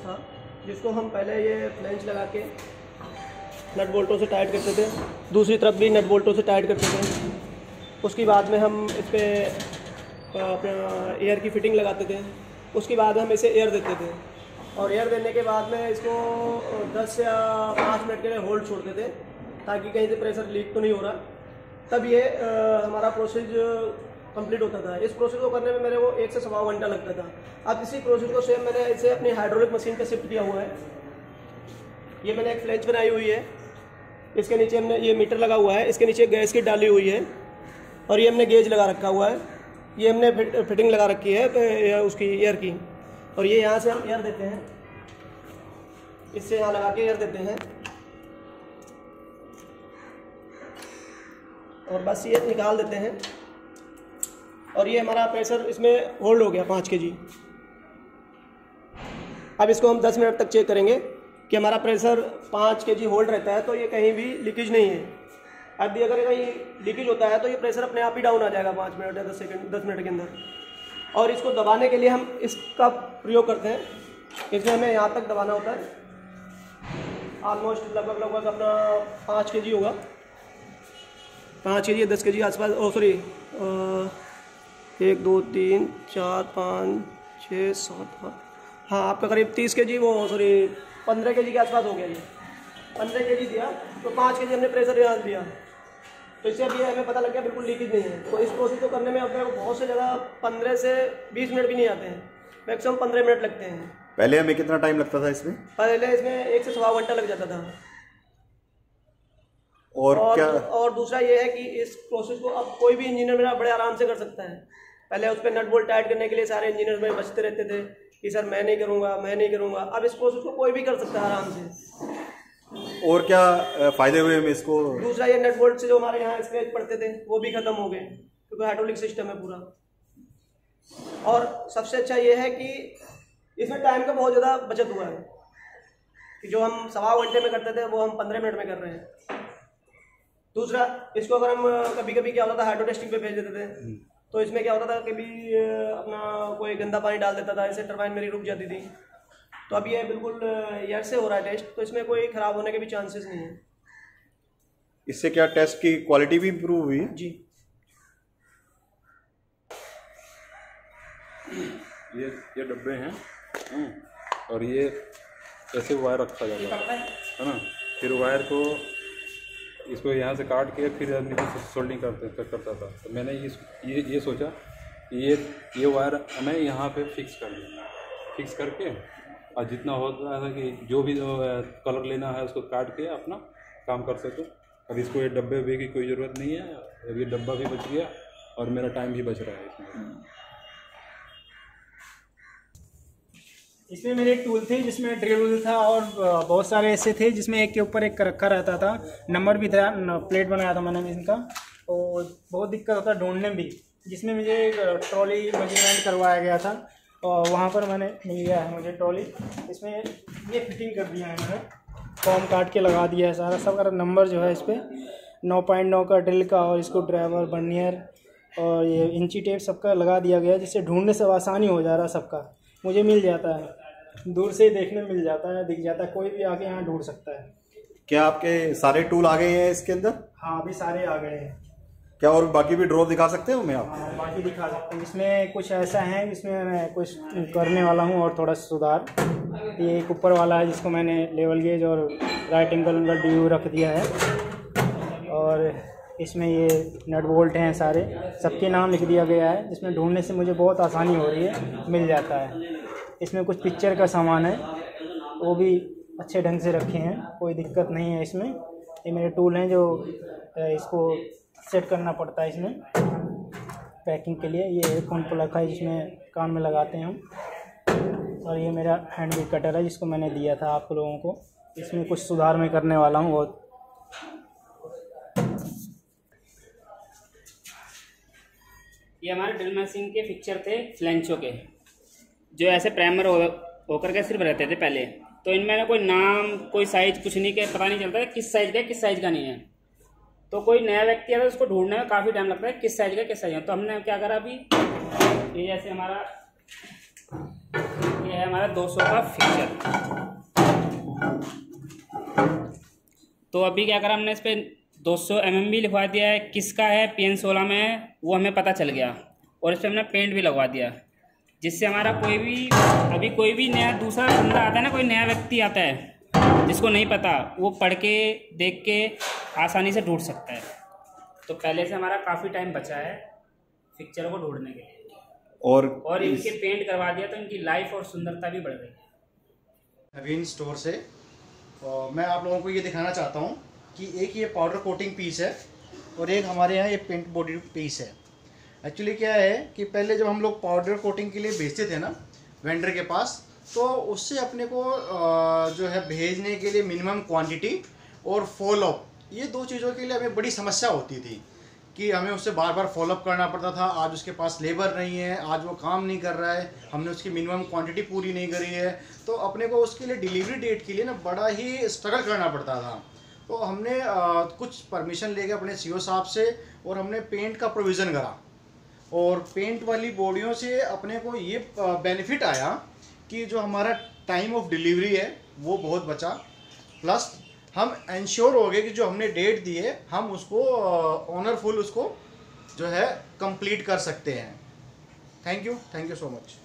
था जिसको हम पहले ये फ्लेंच लगा के नट बोल्टों से टाइट करते थे। दूसरी तरफ़ भी नट बोल्टों से टाइट करते थे। उसके बाद में हम इस पर अपना एयर की फिटिंग लगाते थे। उसके बाद हम इसे एयर देते थे। और एयर देने के बाद में इसको 10 या 5 मिनट के लिए होल्ड छोड़ते थे ताकि कहीं से प्रेशर लीक तो नहीं हो रहा। तब ये आ, हमारा प्रोसेस कंप्लीट होता था। इस प्रोसेस को करने में मेरे को एक से सवा घंटा लगता था। अब इसी प्रोसेस को सेम मैंने इसे अपनी हाइड्रोलिक मशीन पे शिफ्ट किया हुआ है। ये मैंने एक फ्लेंच बनाई हुई है। इसके नीचे हमने ये मीटर लगा हुआ है। इसके नीचे गैस की डाली हुई है। और ये हमने गेज लगा रखा हुआ है। ये हमने फिटिंग लगा रखी है उसकी एयर की। और ये यहाँ से हम एयर देते हैं। इससे यहाँ लगा के एयर देते हैं। और बस ये निकाल देते हैं। और ये हमारा प्रेशर इसमें होल्ड हो गया पाँच के जी अब इसको हम दस मिनट तक चेक करेंगे कि हमारा प्रेशर पाँच के जी होल्ड रहता है तो ये कहीं भी लीकेज नहीं है। अब भी अगर कहीं लीकेज होता है तो ये प्रेशर अपने आप ही डाउन आ जाएगा पाँच मिनट या दस सेकेंड दस मिनट के अंदर। और इसको दबाने के लिए हम इसका प्रयोग करते हैं। इसमें हमें यहाँ तक दबाना होता है। ऑलमोस्ट लगभग लगभग अपना पाँच के जी होगा। पाँच के जी या दस के जी आसपास ओ सॉरी एक दो तीन चार पाँच छः सात आठ। हाँ आपका करीब तीस के जी वो सॉरी पंद्रह के जी के आसपास हो गया ये। पंद्रह के जी दिया तो पाँच के जी हमने प्रेशर यहाँ दिया। तो इससे अभी हमें पता लग गया बिल्कुल लीकेज नहीं है। तो इस प्रोसेस को करने में अपने को बहुत से ज़्यादा पंद्रह से बीस मिनट भी नहीं आते हैं। मैक्सिमम पंद्रह मिनट लगते हैं। पहले हमें कितना टाइम लगता था इसमें? पहले इसमें एक से सवा घंटा लग जाता था। और, और क्या? और दूसरा ये है कि इस प्रोसेस को अब कोई भी इंजीनियर मेरा बड़े आराम से कर सकता है। पहले उस पर नट बोल्ट टाइट करने के लिए सारे इंजीनियर में बचते रहते थे कि सर मैं नहीं करूँगा मैं नहीं करूँगा। अब इस प्रोसेस को कोई भी कर सकता है आराम से। और क्या फ़ायदे हुए हमें इसको? दूसरा ये नेट बोल्ट से जो हमारे यहाँ स्क्रैच पड़ते थे वो भी खत्म हो गए क्योंकि हाइड्रोलिक सिस्टम है पूरा। और सबसे अच्छा ये है कि इसमें टाइम का बहुत ज़्यादा बचत हुआ है कि जो हम सवा घंटे में करते थे वो हम पंद्रह मिनट में कर रहे हैं। दूसरा इसको अगर हम कभी कभी क्या होता था हाइड्रो टेस्टिंग पे भेज देते थे। हम्म। तो इसमें क्या होता था कभी अपना कोई गंदा पानी डाल देता था ऐसे टर्बाइन मेरी रुक जाती थी। तो अब ये बिल्कुल एयर से हो रहा है टेस्ट तो इसमें कोई ख़राब होने के भी चांसेस नहीं है। इससे क्या टेस्ट की क्वालिटी भी इम्प्रूव हुई? जी। ये ये डब्बे हैं हम्म, और ये ऐसे वायर रखा जाता है। है? ना? फिर वायर को इसको यहाँ से काट के फिर नीचे सोल्डिंग करते करता था। तो मैंने इस ये ये सोचा कि ये ये वायर हमें यहाँ पे फिक्स कर दिया फिक्स करके और जितना होता है कि जो भी कलर लेना है उसको काट के अपना काम कर सको। और इसको ये डब्बे भी की कोई ज़रूरत नहीं है। अब ये डब्बा भी बच गया और मेरा टाइम भी बच रहा है इसमें। इसमें मेरे टूल थे, जिसमें ड्रिल था और बहुत सारे ऐसे थे, जिसमें एक के ऊपर एक रखा रहता था। नंबर भी था प्लेट बनाया था मैंने इनका। और बहुत दिक्कत होता ढूँढने भी, जिसमें मुझे ट्रॉली मेज़रमेंट करवाया गया था। और वहाँ पर मैंने, मिल गया है मुझे ट्रॉली इसमें ये फिटिंग कर दिया है मैंने। फॉर्म काट के लगा दिया है सारा, सब नंबर जो है इस पर नौ पॉइंट नौ का ड्रिल का और इसको ड्राइवर बर्नियर और ये इंची टेप सबका लगा दिया गया जिससे ढूँढने से आसानी हो जा रहा सबका। मुझे मिल जाता है। दूर से ही देखने मिल जाता है दिख जाता है कोई भी आके यहाँ ढूंढ सकता है। क्या आपके सारे टूल आ गए हैं इसके अंदर? हाँ अभी सारे आ गए हैं। क्या और बाकी भी ड्रॉप दिखा सकते हो मैं आप? हाँ बाकी दिखा सकते हैं। इसमें कुछ ऐसा है जिसमें मैं कुछ करने वाला हूँ और थोड़ा सुधार। ये एक ऊपर वाला है जिसको मैंने लेवल गेज और राइट एंगल का डी रख दिया है। और इसमें ये नट बोल्ट हैं सारे। सबके नाम लिख दिया गया है जिसमें ढूँढने से मुझे बहुत आसानी हो रही है मिल जाता है। इसमें कुछ पिक्चर का सामान है। वो भी अच्छे ढंग से रखे हैं। कोई दिक्कत नहीं है इसमें। ये मेरे टूल हैं जो इसको सेट करना पड़ता है इसमें। पैकिंग के लिए। ये एयरफोन प्लग है जिसमें कान में लगाते हैं हम। और ये मेरा हैंड बिल कटर है जिसको मैंने दिया था आप लोगों को। इसमें कुछ सुधार में करने वाला हूँ बहुत। ये हमारे ड्रिल मशीन के पिक्चर थे फ्लेंचो के। जो ऐसे प्राइमर होकर के सिर्फ़ रहते थे पहले। तो इनमें कोई नाम, कोई साइज़ कुछ नहीं के, पता नहीं चलता किस साइज़ का, किस साइज़ का नहीं है। तो कोई नया व्यक्ति आता है, उसको ढूँढने में काफ़ी टाइम लगता है किस साइज़ का, किस साइज़ का तो हमने क्या करा अभी? ये जैसे हमारा, ये है हमारा 200 का फीचर तो अभी क्या करा हमने इस पर दो सौ mm भी लिखवा दिया है। किसका है? पी एन सोलह में है, वो हमें पता चल गया। और इस पर हमने पेंट भी लगवा दिया। जिससे हमारा कोई भी अभी कोई भी नया दूसरा बंदा आता है ना कोई नया व्यक्ति आता है जिसको नहीं पता वो पढ़ के देख के आसानी से ढूंढ सकता है। तो पहले से हमारा काफ़ी टाइम बचा है पिक्चर को ढूँढने के लिए। और और इस... इनके पेंट करवा दिया तो इनकी लाइफ और सुंदरता भी बढ़ गई। है नवीन स्टोर से और मैं आप लोगों को ये दिखाना चाहता हूँ कि एक ये पाउडर कोटिंग पीस है और एक हमारे यहाँ ये पेंट बॉडी पीस है। एक्चुअली क्या है कि पहले जब हम लोग पाउडर कोटिंग के लिए भेजते थे ना वेंडर के पास तो उससे अपने को जो है भेजने के लिए मिनिमम क्वांटिटी और फॉलोअप ये दो चीज़ों के लिए हमें बड़ी समस्या होती थी कि हमें उससे बार बार फॉलोअप करना पड़ता था। आज उसके पास लेबर नहीं है आज वो काम नहीं कर रहा है हमने उसकी मिनिमम क्वांटिटी पूरी नहीं करी है। तो अपने को उसके लिए डिलीवरी डेट के लिए ना बड़ा ही स्ट्रगल करना पड़ता था। तो हमने अ, कुछ परमिशन लेके अपने सी साहब से और हमने पेंट का प्रोविज़न करा। और पेंट वाली बॉडियों से अपने को ये बेनिफिट आया कि जो हमारा टाइम ऑफ़ डिलीवरी है, वो बहुत बचा। प्लस हम इंश्योर हो गए कि जो हमने डेट दी है हम उसको ऑनरफुल उसको जो है कंप्लीट कर सकते हैं। Thank you thank you so much